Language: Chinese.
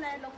来，老虎。